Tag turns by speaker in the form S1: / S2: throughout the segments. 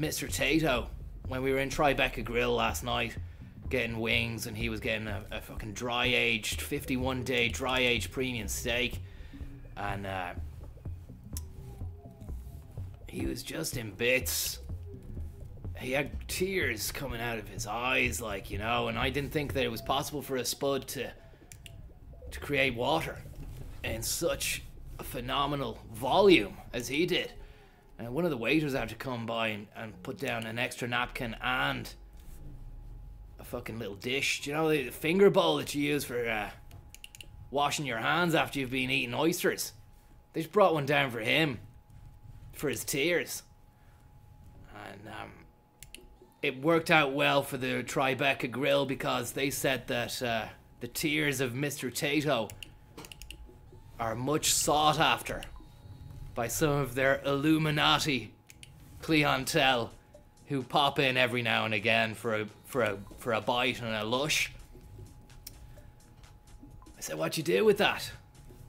S1: Mr. Tayto when we were in Tribeca Grill last night getting wings and he was getting a, a fucking dry aged 51 day dry aged premium steak and uh, he was just in bits he had tears coming out of his eyes like you know and i didn't think that it was possible for a spud to to create water in such a phenomenal volume as he did and one of the waiters had to come by and, and put down an extra napkin and a fucking little dish. Do you know the finger bowl that you use for uh, washing your hands after you've been eating oysters? They just brought one down for him, for his tears. And um, it worked out well for the Tribeca Grill because they said that uh, the tears of Mr. Tayto are much sought after by some of their Illuminati clientele who pop in every now and again for a for a for a bite and a lush. I said, "What you do with that?"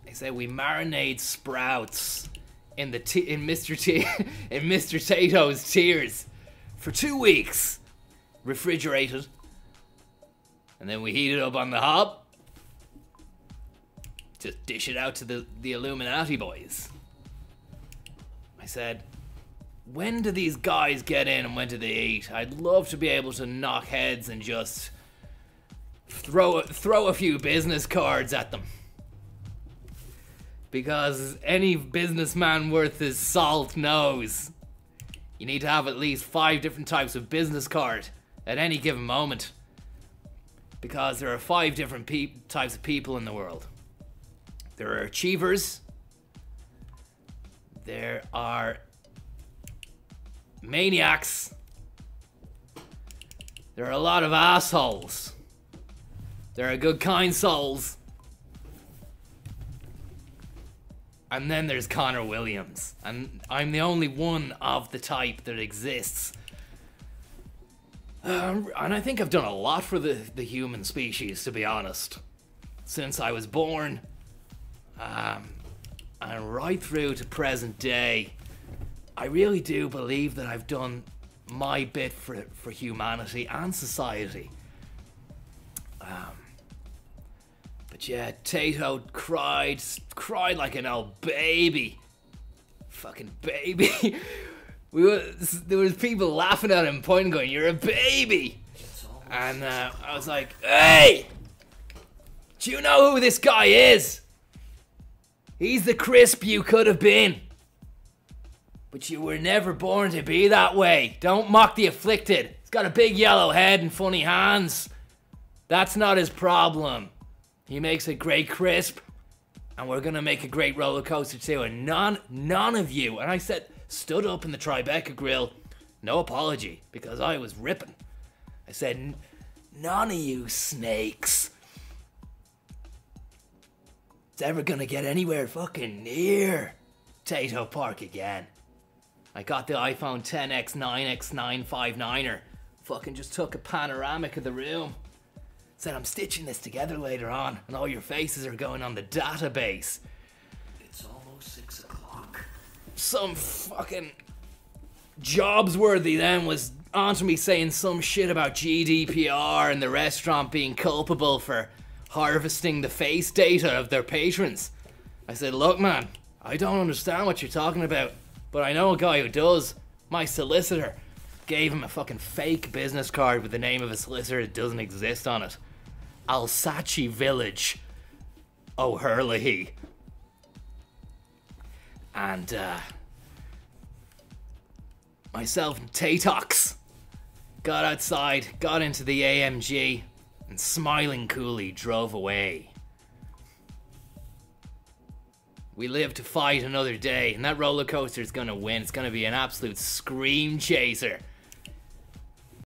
S1: They said, "We marinate sprouts in the t- in Mr. T in Mr. Tayto's tears for two weeks, refrigerated, and then we heat it up on the hob. Just dish it out to the the Illuminati boys." I said, when do these guys get in and when do they eat? I'd love to be able to knock heads and just throw throw a few business cards at them. Because any businessman worth his salt knows you need to have at least five different types of business card at any given moment. Because there are five different pe- types of people in the world. There are achievers. There are maniacs. There are a lot of assholes. There are good, kind souls. And then there's Conor Williams. And I'm the only one of the type that exists. Um, and I think I've done a lot for the, the human species, to be honest. Since I was born. Um, right through to present day. I really do believe that I've done my bit for, for humanity and society. Um, but yeah, Tayto cried, cried like an old baby. Fucking baby. we were, there was people laughing at him, pointing, going, "You're a baby," and uh, I was like, "Hey, do you know who this guy is? He's the crisp you could have been." But you were never born to be that way. Don't mock the afflicted. He's got a big yellow head and funny hands. That's not his problem. He makes a great crisp, and we're gonna make a great roller coaster too. And none, none of you, and I said, stood up in the Tribeca grill, no apology, because I was ripping. I said, none of you snakes is ever gonna get anywhere fucking near Tayto Park again. I got the iPhone 10x 9x 959er. Fucking just took a panoramic of the room. Said I'm stitching this together later on, and all your faces are going on the database.
S2: It's almost six o'clock.
S1: Some fucking jobs worthy then was onto me saying some shit about GDPR and the restaurant being culpable for harvesting the face data of their patrons. I said, look, man, I don't understand what you're talking about. But I know a guy who does. My solicitor gave him a fucking fake business card with the name of a solicitor that doesn't exist on it. Alsace Village, O'Herlihy. And, uh, myself and Tatox got outside, got into the AMG, and smiling coolly drove away. We live to fight another day, and that roller coaster is gonna win. It's gonna be an absolute scream chaser.